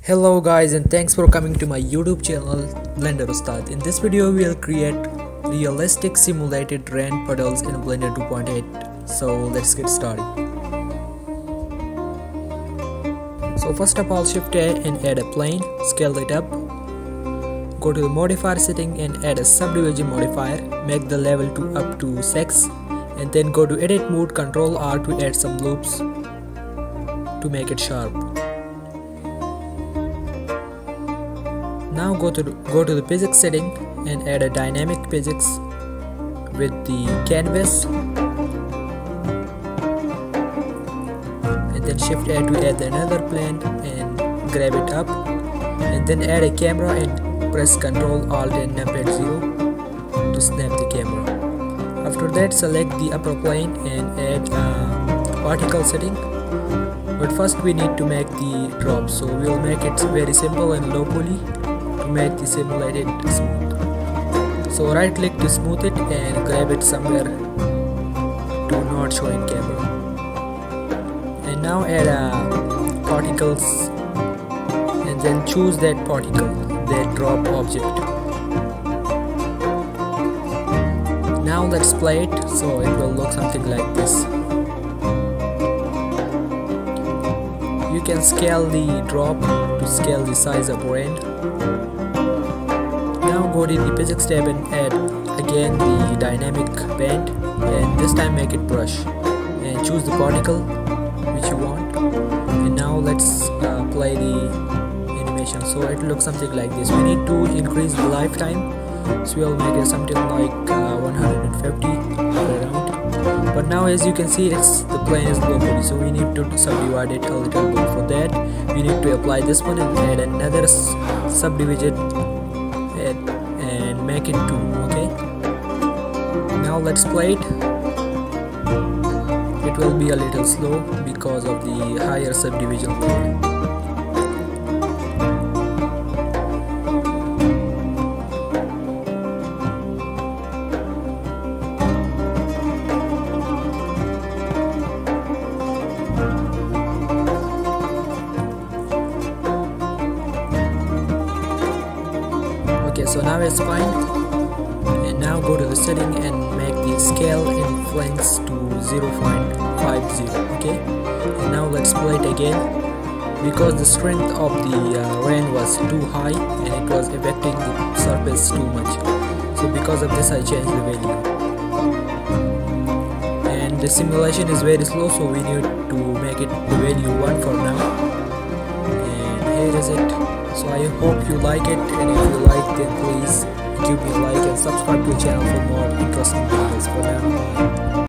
Hello guys and thanks for coming to my YouTube channel Blender Ustad. In this video we'll create realistic simulated rain puddles in Blender 2.8. So let's get started. So first of all shift A and add a plane, scale it up. Go to the modifier setting and add a subdivision modifier, make the level to up to 6 and then go to edit mode control R to add some loops to make it sharp. Now go to go to the physics setting and add a dynamic physics with the canvas. And then shift A to add another plane and grab it up. And then add a camera and press ctrl alt and numpad 0 to snap the camera. After that select the upper plane and add a particle setting. But first we need to make the drop. So we'll make it very simple and low poly make the simulated smooth. So right click to smooth it and grab it somewhere. To not show in camera. And now add uh, particles. And then choose that particle that drop object. Now let's play it so it will look something like this. You can scale the drop to scale the size of now go to the physics tab and add again the dynamic paint and this time make it brush. And choose the particle which you want. And now let's uh, play the animation. So it looks something like this. We need to increase the lifetime. So we'll make it something like uh, 150 around but now as you can see it's the plane is low so we need to subdivide it a little bit. For that we need to apply this one and add another subdivision and, make it 2 okay? Now let's play it. It will be a little slow because of the higher subdivision okay so now it's fine. And now go to the setting and make the scale influence to 0.50 okay? And now let's play it again. Because the strength of the uh, rain was too high and it was affecting the surface too much. So because of this I changed the value. And the simulation is very slow so we need to make it the value 1 for now. And here is it. So i hope you like it and if you like then please. Give me a like and subscribe to the channel for more interesting videos for now